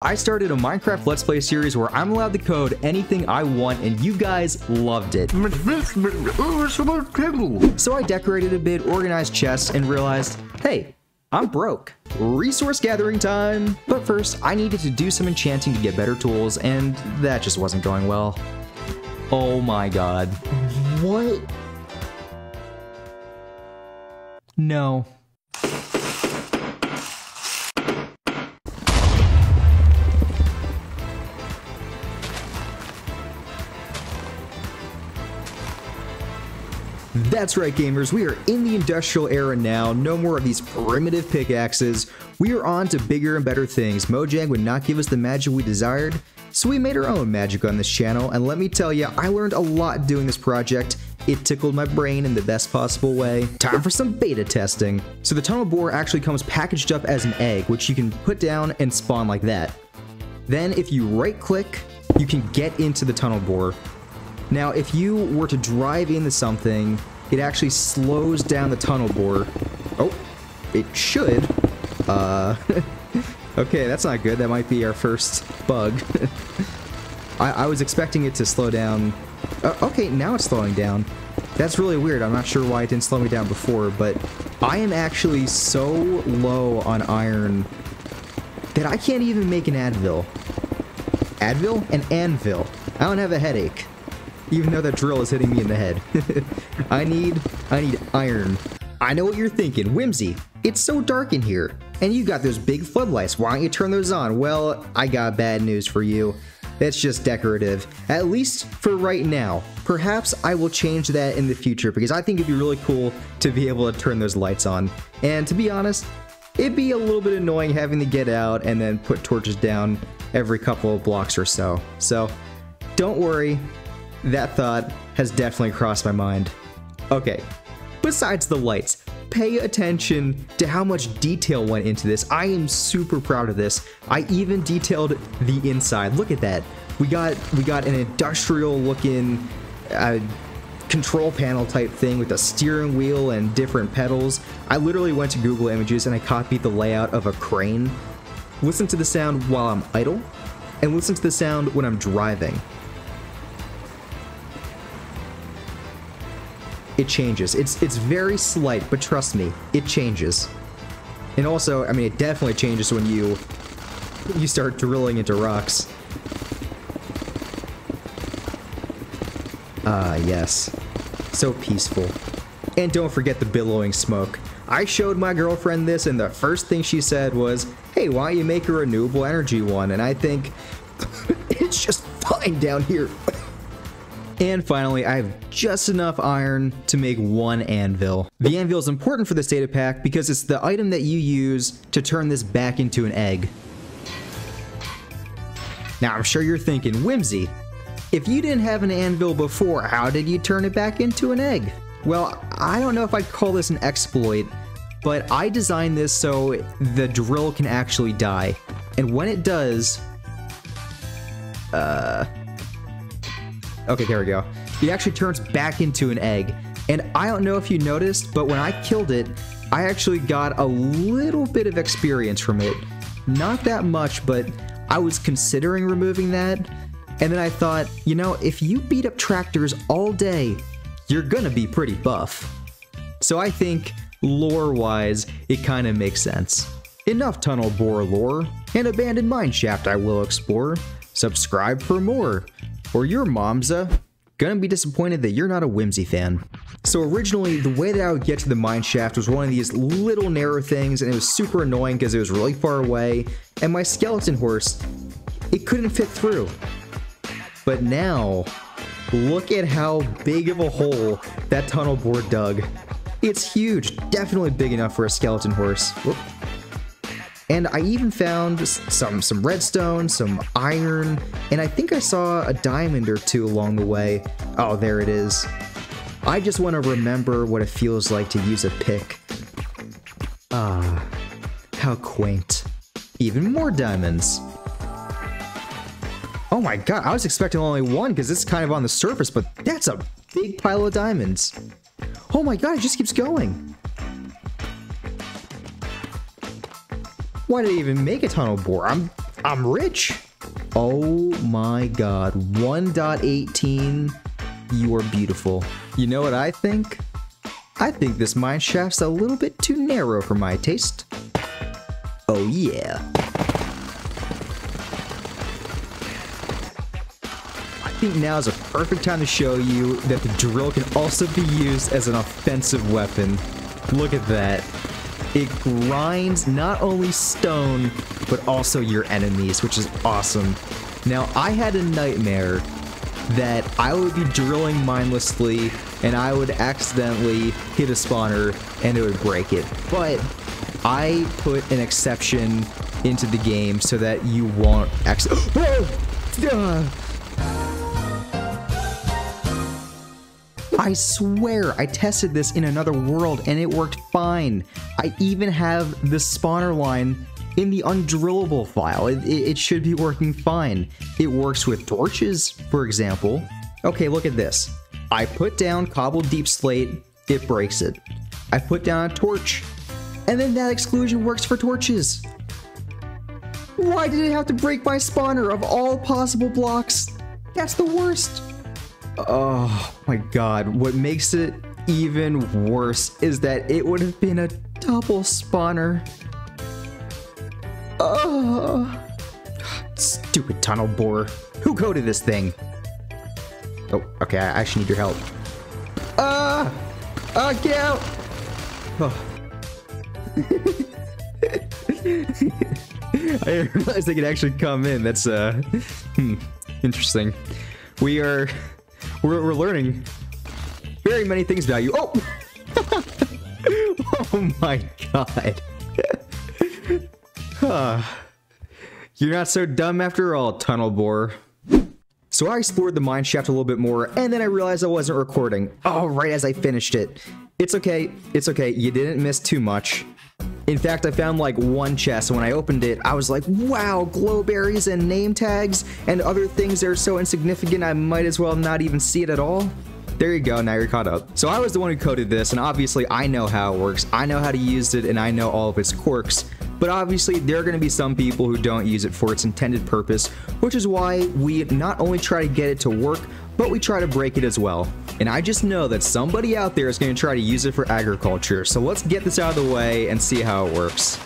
I started a Minecraft Let's Play series where I'm allowed to code anything I want and you guys loved it. So I decorated a bit, organized chests, and realized, hey, I'm broke. Resource gathering time! But first, I needed to do some enchanting to get better tools, and that just wasn't going well. Oh my god. What? No. That's right, gamers, we are in the industrial era now, no more of these primitive pickaxes. We are on to bigger and better things. Mojang would not give us the magic we desired, so we made our own magic on this channel, and let me tell you, I learned a lot doing this project. It tickled my brain in the best possible way. Time for some beta testing. So the tunnel borer actually comes packaged up as an egg, which you can put down and spawn like that. Then if you right click, you can get into the tunnel borer. Now, if you were to drive into something, it actually slows down the tunnel bore. Oh, it should. Uh, okay, that's not good. That might be our first bug. I, I, was expecting it to slow down. Uh, okay, now it's slowing down. That's really weird. I'm not sure why it didn't slow me down before, but I am actually so low on iron that I can't even make an Advil. Advil? An anvil. I don't have a headache even though that drill is hitting me in the head. I need, I need iron. I know what you're thinking, Whimzee. It's so dark in here, and you got those big floodlights. Why don't you turn those on? Well, I got bad news for you. That's just decorative, at least for right now. Perhaps I will change that in the future because I think it'd be really cool to be able to turn those lights on. And to be honest, it'd be a little bit annoying having to get out and then put torches down every couple of blocks or so. So don't worry, that thought has definitely crossed my mind. Okay, besides the lights, pay attention to how much detail went into this. I am super proud of this. I even detailed the inside. Look at that. We got we got an industrial looking uh, control panel type thing with a steering wheel and different pedals. I literally went to Google Images and I copied the layout of a crane. Listen to the sound while I'm idle, and listen to the sound when I'm driving. It changes. It's it's very slight, but trust me, it changes. And also, I mean, it definitely changes when you you start drilling into rocks. Ah, yes. So peaceful. And don't forget the billowing smoke. I showed my girlfriend this, and the first thing she said was, hey, why don't you make a renewable energy one? And I think, it's just fine down here. And finally, I have just enough iron to make one anvil. The anvil is important for this data pack because it's the item that you use to turn this back into an egg. Now I'm sure you're thinking, Whimzee, if you didn't have an anvil before, how did you turn it back into an egg? Well, I don't know if I'd call this an exploit, but I designed this so the drill can actually die. And when it does, uh, Okay, there we go. It actually turns back into an egg. And I don't know if you noticed, but when I killed it, I actually got a little bit of experience from it. Not that much, but I was considering removing that. And then I thought, you know, if you beat up tractors all day, you're gonna be pretty buff. So I think, lore-wise, it kind of makes sense. Enough tunnel bore lore, and abandoned mineshaft I will explore. Subscribe for more or your mom's uh, gonna be disappointed that you're not a Whimzee fan. So originally, the way that I would get to the mine shaft was one of these little narrow things, and it was super annoying because it was really far away, and my skeleton horse, it couldn't fit through. But now, look at how big of a hole that tunnel bore dug. It's huge, definitely big enough for a skeleton horse. Whoop. And I even found some, some redstone, some iron, and I think I saw a diamond or two along the way. Oh, there it is. I just want to remember what it feels like to use a pick. Ah, how quaint. Even more diamonds. Oh my god, I was expecting only one because it's kind of on the surface, but that's a big pile of diamonds. Oh my god, it just keeps going. Why did I even make a tunnel bore? I'm I'm rich. Oh my god. 1.18. You are beautiful. You know what I think? I think this mine shaft's a little bit too narrow for my taste. Oh yeah. I think now is a perfect time to show you that the drill can also be used as an offensive weapon. Look at that. It grinds not only stone, but also your enemies, which is awesome. Now, I had a nightmare that I would be drilling mindlessly and I would accidentally hit a spawner and it would break it. But I put an exception into the game so that you won't actually. I swear I tested this in another world and it worked fine. I even have the spawner line in the undrillable file. It, it, it, should be working fine. It works with torches, for example. Okay, look at this. I put down cobbled deep slate, it breaks it. I put down a torch, and then that exclusion works for torches. Why did it have to break my spawner of all possible blocks? That's the worst. Oh my god, what makes it even worse is that it would have been a double spawner. Oh, stupid tunnel borer. Who coded this thing? Oh, okay, I actually need your help. Ah! Uh, uh, get out! Oh. I realized they could actually come in. That's, uh, hmm, interesting. We are we're, we're learning very many things about you. Oh! oh my god. You're not so dumb after all, tunnel bore. So I explored the mine shaft a little bit more, and then I realized I wasn't recording. Oh, right as I finished it. It's okay, it's okay, you didn't miss too much. In fact, I found like one chest, and when I opened it, I was like, wow, glow berries and name tags and other things that are so insignificant I might as well not even see it at all. There you go, now you're caught up. So I was the one who coded this, and obviously I know how it works, I know how to use it, and I know all of its quirks. But obviously, there are going to be some people who don't use it for its intended purpose, which is why we not only try to get it to work, but we try to break it as well. And I just know that somebody out there is going to try to use it for agriculture, so let's get this out of the way and see how it works.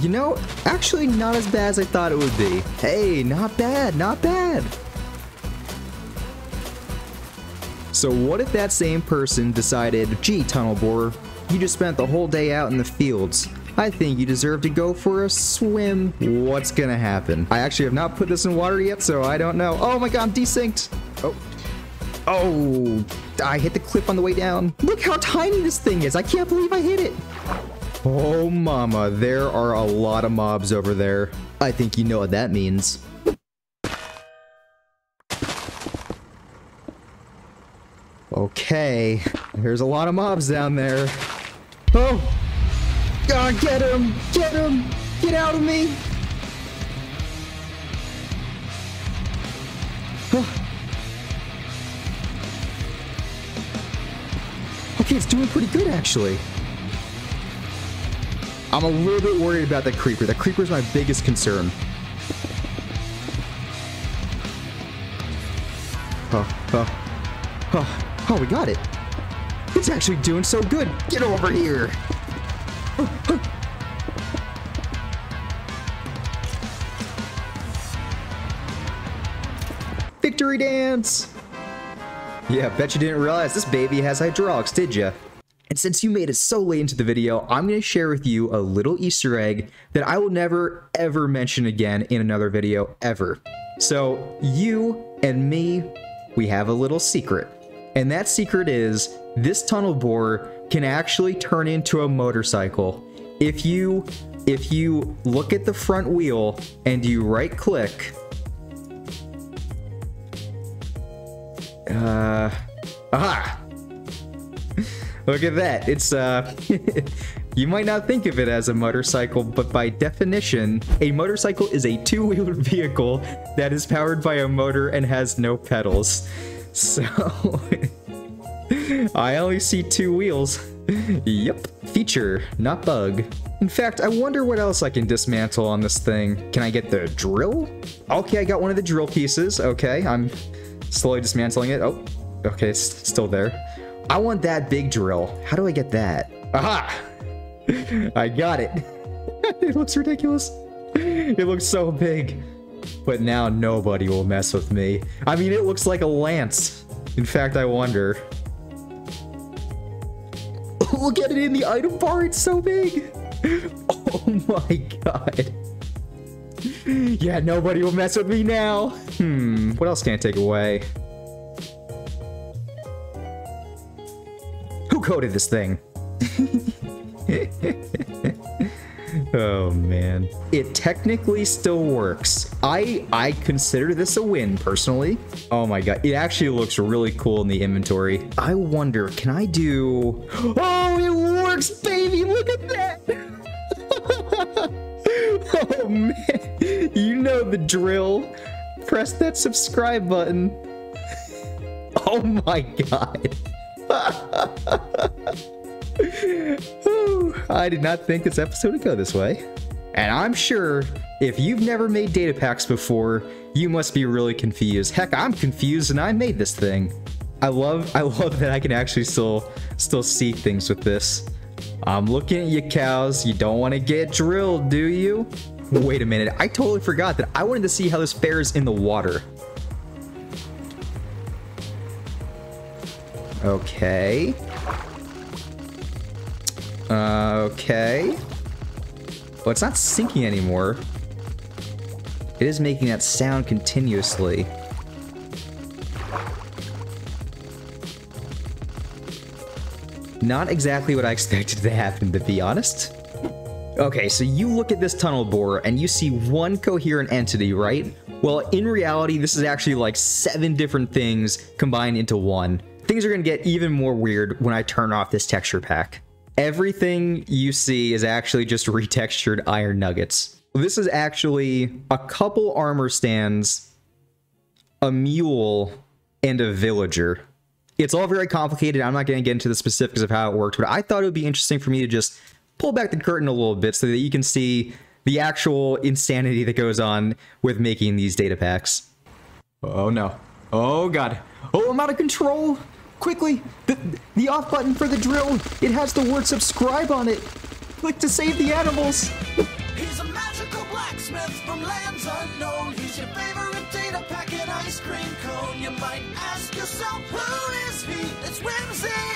You know, actually not as bad as I thought it would be. Hey, not bad, not bad. So what if that same person decided, gee, tunnel borer, you just spent the whole day out in the fields. I think you deserve to go for a swim. What's gonna happen? I actually have not put this in water yet, so I don't know. Oh my god, I'm desynced. Oh. Oh, I hit the cliff on the way down. Look how tiny this thing is. I can't believe I hit it. Oh mama, there are a lot of mobs over there. I think you know what that means. Okay, there's a lot of mobs down there. Oh! God, get him! Get him! Get out of me! Okay, it's doing pretty good, actually. I'm a little bit worried about the creeper. The creeper is my biggest concern. Oh, oh, oh, oh, we got it. It's actually doing so good. Get over here. Victory dance! Yeah, bet you didn't realize this baby has hydraulics, did ya? And since you made it so late into the video, I'm going to share with you a little Easter egg that I will never ever mention again in another video ever. So you and me, we have a little secret. And that secret is this tunnel borer can actually turn into a motorcycle. If you if you look at the front wheel and you right click uh aha! Look at that. It's uh you might not think of it as a motorcycle but by definition a motorcycle is a two-wheeled vehicle that is powered by a motor and has no pedals so I only see two wheels. yep, feature, not bug. In fact, I wonder what else I can dismantle on this thing. Can I get the drill? Okay, I got one of the drill pieces. Okay, I'm slowly dismantling it. Oh, okay, it's still there. I want that big drill. How do I get that? Aha! I got it. it looks ridiculous. It looks so big. But now nobody will mess with me. I mean, it looks like a lance. In fact, I wonder. Look at it in the item bar, it's so big. Oh my god. Yeah, nobody will mess with me now. Hmm, what else can I take away? Who coded this thing? oh man. It technically still works. I I consider this a win personally. Oh my god, it actually looks really cool in the inventory. I wonder, can I do Oh, it works, baby. Look at that. oh man. You know the drill. Press that subscribe button. Oh my god. I did not think this episode would go this way. And I'm sure if you've never made data packs before, you must be really confused. Heck, I'm confused and I made this thing. I love I love that I can actually still still see things with this. I'm looking at you cows. You don't want to get drilled, do you? Wait a minute. I totally forgot that I wanted to see how this fares in the water. Okay. Okay. Well, it's not sinking anymore. It is making that sound continuously. Not exactly what I expected to happen, to be honest. Okay, so you look at this tunnel bore and you see one coherent entity, right? Well, in reality, this is actually like seven different things combined into one. Things are gonna get even more weird when I turn off this texture pack. Everything you see is actually just retextured iron nuggets. This is actually a couple armor stands, a mule, and a villager. It's all very complicated. I'm not going to get into the specifics of how it worked, but I thought it would be interesting for me to just pull back the curtain a little bit so that you can see the actual insanity that goes on with making these data packs. Oh no. Oh god. Oh, I'm out of control. Quickly, the, the off button for the drill, it has the word subscribe on it. Click to save the animals. He's a magical blacksmith from lands unknown. He's your favorite data packet ice cream cone. You might ask yourself, who is he? It's Whimzee.